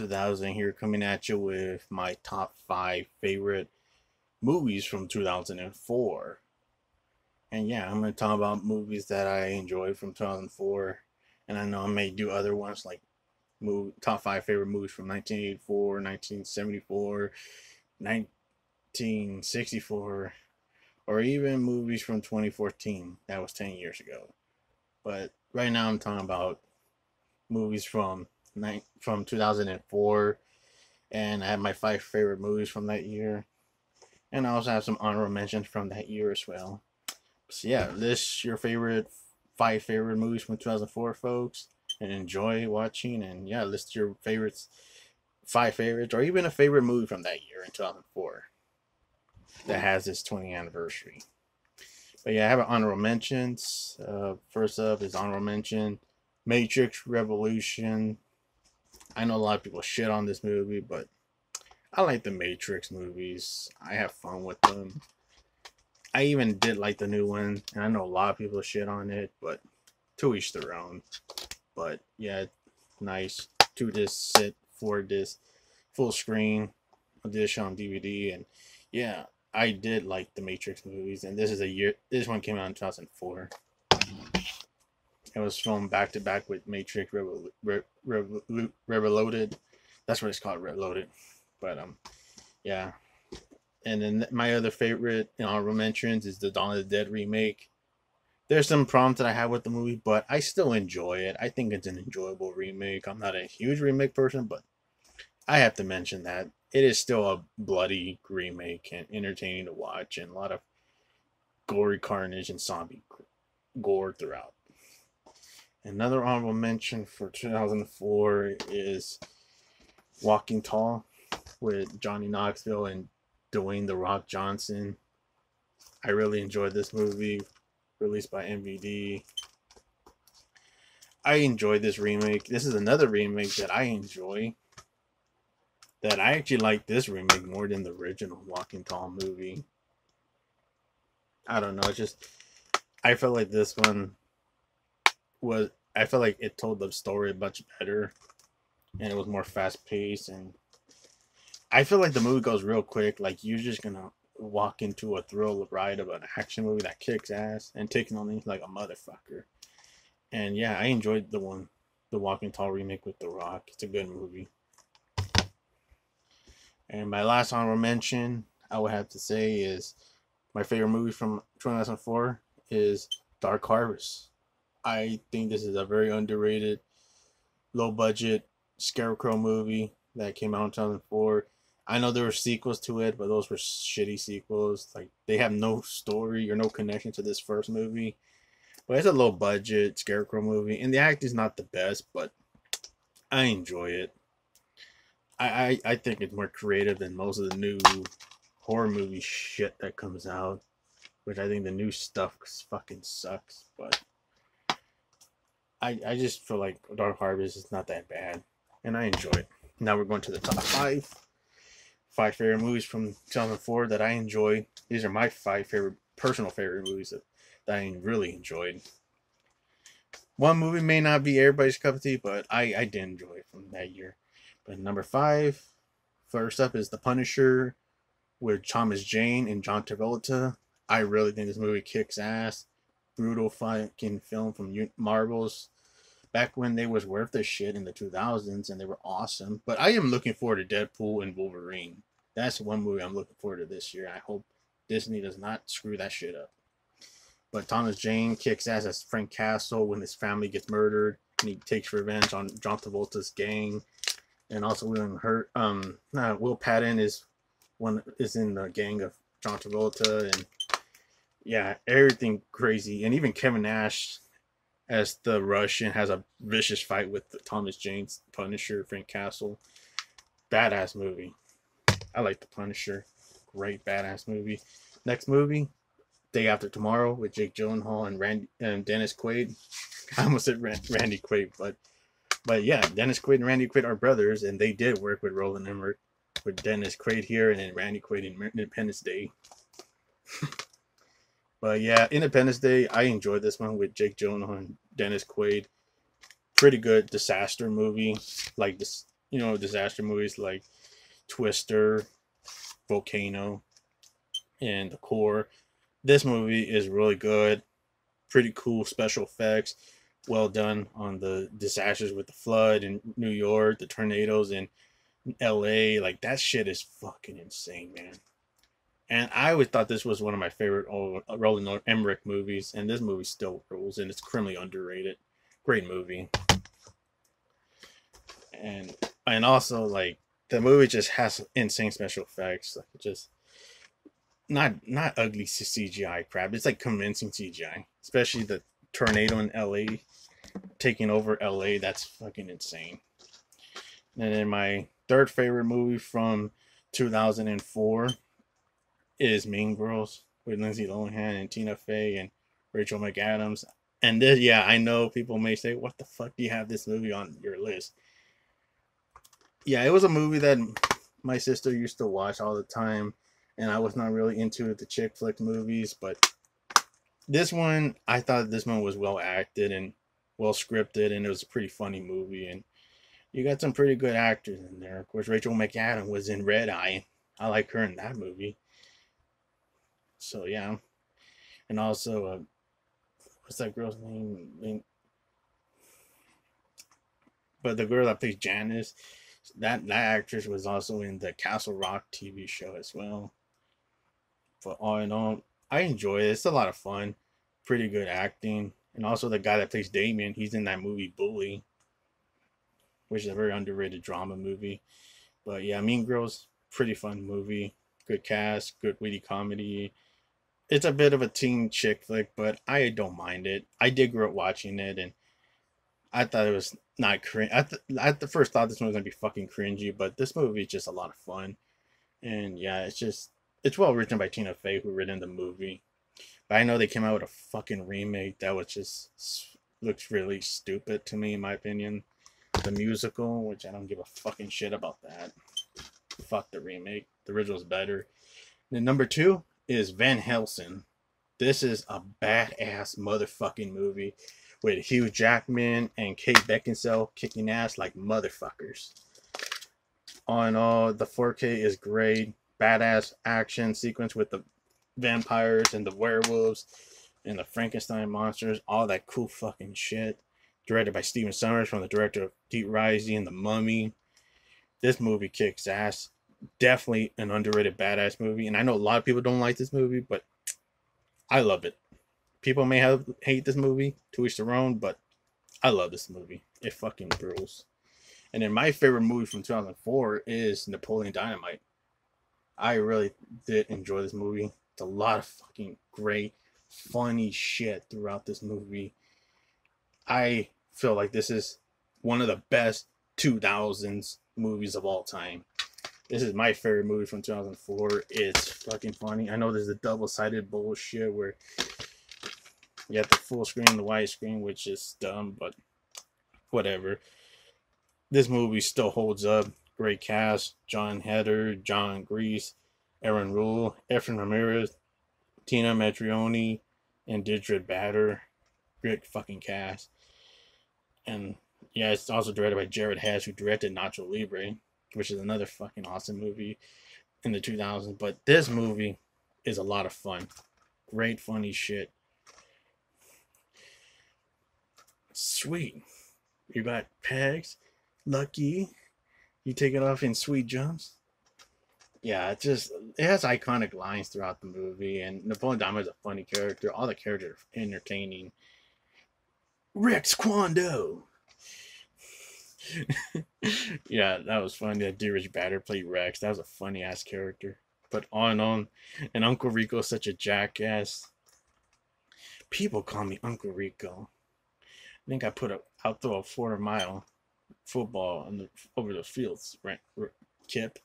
2000 here coming at you with my top five favorite movies from 2004. And yeah, I'm going to talk about movies that I enjoyed from 2004. And I know I may do other ones like move, top five favorite movies from 1984, 1974, 1964, or even movies from 2014. That was 10 years ago. But right now I'm talking about movies from from 2004, and I have my five favorite movies from that year, and I also have some honorable mentions from that year as well. So yeah, list your favorite five favorite movies from 2004, folks, and enjoy watching. And yeah, list your favorites, five favorites, or even a favorite movie from that year in 2004 that has its 20th anniversary. But yeah, I have an honorable mentions. Uh, first up is honorable mention Matrix Revolution. I know a lot of people shit on this movie, but I like the Matrix movies. I have fun with them. I even did like the new one, and I know a lot of people shit on it, but to each their own. But yeah, nice. Two disc set, four disc, full screen, edition on DVD, and yeah, I did like the Matrix movies, and this is a year. This one came out in 2004. It was filmed back to back with Matrix Reloaded. That's what it's called, Reloaded. But um, yeah. And then my other favorite in honorable mentions is the Dawn of the Dead remake. There's some problems that I have with the movie, but I still enjoy it. I think it's an enjoyable remake. I'm not a huge remake person, but I have to mention that it is still a bloody remake and entertaining to watch, and a lot of gory carnage and zombie gore throughout. Another honorable mention for 2004 is Walking Tall with Johnny Knoxville and Dwayne The Rock Johnson. I really enjoyed this movie, released by MVD. I enjoyed this remake. This is another remake that I enjoy. That I actually like this remake more than the original Walking Tall movie. I don't know, it's just I felt like this one was I felt like it told the story much better, and it was more fast paced. And I feel like the movie goes real quick. Like you're just gonna walk into a thrill ride of an action movie that kicks ass and taking on things like a motherfucker. And yeah, I enjoyed the one, the Walking Tall remake with The Rock. It's a good movie. And my last honorable mention, I would have to say, is my favorite movie from 2004 is Dark Harvest. I think this is a very underrated, low budget Scarecrow movie that came out in 2004. I know there were sequels to it, but those were shitty sequels. Like they have no story or no connection to this first movie. But it's a low budget Scarecrow movie, and the act is not the best, but I enjoy it. I, I, I think it's more creative than most of the new horror movie shit that comes out. Which I think the new stuff fucking sucks, but I, I just feel like Dark Harvest is not that bad, and I enjoy it. Now we're going to the top five. Five favorite movies from 2004 that I enjoyed. These are my five favorite, personal favorite movies that, that I really enjoyed. One movie may not be everybody's cup of tea, but I, I did enjoy it from that year. But number five, first up is The Punisher with Thomas Jane and John Travolta. I really think this movie kicks ass brutal fucking film from Marvels back when they was worth their shit in the 2000s and they were awesome. But I am looking forward to Deadpool and Wolverine. That's one movie I'm looking forward to this year. I hope Disney does not screw that shit up. But Thomas Jane kicks ass as Frank Castle when his family gets murdered and he takes revenge on John Travolta's gang. And also William Hurt um uh, Will Patton is one is in the gang of John Travolta and yeah, everything crazy, and even Kevin Nash as the Russian has a vicious fight with Thomas Jane's Punisher, Frank Castle. Badass movie. I like the Punisher. Great badass movie. Next movie, Day After Tomorrow with Jake Gyllenhaal and Randy and Dennis Quaid. I almost said Randy Quaid, but but yeah, Dennis Quaid and Randy Quaid are brothers, and they did work with Roland Emmerich, with Dennis Quaid here, and then Randy Quaid in Independence Day. But yeah, Independence Day, I enjoyed this one with Jake Gyllenhaal and Dennis Quaid. Pretty good disaster movie, like this you know, disaster movies like Twister, Volcano, and The Core. This movie is really good. Pretty cool special effects. Well done on the disasters with the flood in New York, the tornadoes in LA. Like, that shit is fucking insane, man. And I always thought this was one of my favorite uh, Roland Emmerich movies, and this movie still rules, and it's criminally underrated. Great movie. And and also like the movie just has insane special effects. Like just not not ugly CGI crap. It's like convincing CGI, especially the tornado in LA taking over LA. That's fucking insane. And then my third favorite movie from 2004 is Mean Girls with Lindsay Lohan and Tina Fey and Rachel McAdams. And this, yeah, I know people may say, "What the fuck do you have this movie on your list?" Yeah, it was a movie that my sister used to watch all the time, and I was not really into the chick flick movies, but this one, I thought this one was well acted and well scripted, and it was a pretty funny movie, and you got some pretty good actors in there. Of course, Rachel McAdams was in Red Eye. I like her in that movie. So yeah, and also uh, what's that girl's name? But the girl that plays Janice, that that actress was also in the Castle Rock TV show as well. But all in all, I enjoy it. It's a lot of fun, pretty good acting, and also the guy that plays Damien, he's in that movie Bully, which is a very underrated drama movie. But yeah, Mean Girls, pretty fun movie. Good cast, good witty comedy it's a bit of a teen chick flick, but I don't mind it. I did grow up watching it, and I thought it was not cringe. At the, at the first thought this one was gonna be fucking cringy, but this movie is just a lot of fun, and yeah, it's just it's well written by Tina Fey who written the movie. But I know they came out with a fucking remake that was just looks really stupid to me, in my opinion. The musical, which I don't give a fucking shit about that. Fuck the remake. The original's better. then number two, is Van Helsing. This is a badass motherfucking movie with Hugh Jackman and Kate Beckinsale kicking ass like motherfuckers. On all, the 4K is great. Badass action sequence with the vampires and the werewolves and the Frankenstein monsters. All that cool fucking shit. Directed by Stephen Sommers from the director of Deep Rising and The Mummy. This movie kicks ass definitely an underrated badass movie. And I know a lot of people don't like this movie, but I love it. People may have hate this movie, to each their own, but I love this movie. It fucking rules. And then my favorite movie from 2004 is Napoleon Dynamite. I really did enjoy this movie. It's a lot of fucking great, funny shit throughout this movie. I feel like this is one of the best 2000s movies of all time. This is my favorite movie from 2004. It's fucking funny. I know there's a double-sided bullshit where you have the full screen and the widescreen, which is dumb, but whatever. This movie still holds up. Great cast. Jon Heder, Jon Gries, Aaron Ruell, Efren Ramirez, Tina Majorino, and Diedrich Bader. Great fucking cast. And yeah, it's also directed by Jared Hess, who directed Nacho Libre which is another fucking awesome movie in the 2000s. But this movie is a lot of fun. Great, funny shit. Sweet. You got pegs. Lucky. You take it off in sweet jumps. Yeah, it just it has iconic lines throughout the movie, and Napoleon Dynamite is a funny character. All the characters are entertaining. Rex Kwon Do. yeah, that was funny. That Diedrich Bader played Rex. That was a funny ass character. But on and on. And Uncle Rico is such a jackass. People call me Uncle Rico. I think I put a I'll throw a quarter mile football on the over the fields, right? Kip.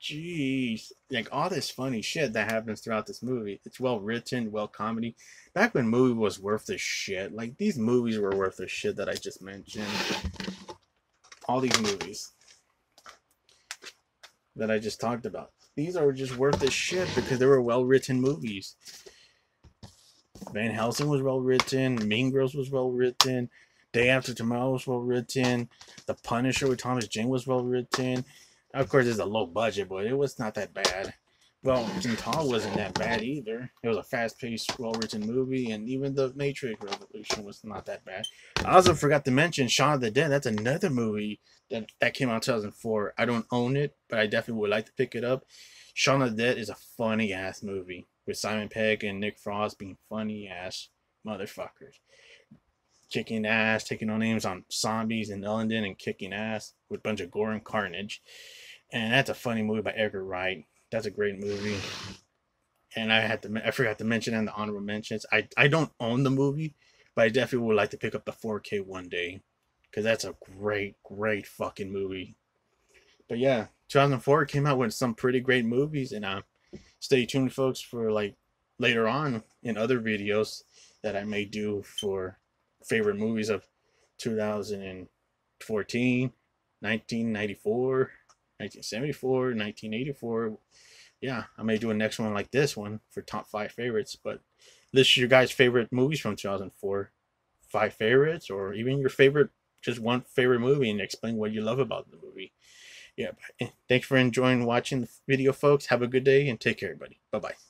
Jeez, like all this funny shit that happens throughout this movie. It's well written, well comedy. Back when movie was worth the shit, like these movies were worth the shit that I just mentioned. All these movies that I just talked about. These are just worth the shit because they were well written movies. Van Helsing was well written. Mean Girls was well written. Day After Tomorrow was well written. The Punisher with Thomas Jane was well written. Of course, it's a low budget, but it was not that bad. Well, Jim Tall wasn't that bad either. It was a fast-paced, well-written movie, and even the Matrix Revolution was not that bad. I also forgot to mention Shaun of the Dead. That's another movie that that came out in 2004. I don't own it, but I definitely would like to pick it up. Shaun of the Dead is a funny ass movie with Simon Pegg and Nick Frost being funny ass motherfuckers, kicking ass, taking on names on zombies in London and kicking ass with a bunch of gore and carnage. And that's a funny movie by Edgar Wright that's a great movie. And I had to I forgot to mention in the honorable mentions. I I don't own the movie, but I definitely would like to pick up the 4K one day because that's a great great fucking movie. But yeah, 2004 came out with some pretty great movies, and uh, stay tuned, folks, for like later on in other videos that I may do for favorite movies of 2014, 1994. 1974, 1984. Yeah, I may do a next one like this one for top five favorites. But list your guys' favorite movies from 2004, five favorites, or even your favorite, just one favorite movie, and explain what you love about the movie. Yeah, thanks for enjoying watching the video, folks. Have a good day and take care, everybody. Bye bye.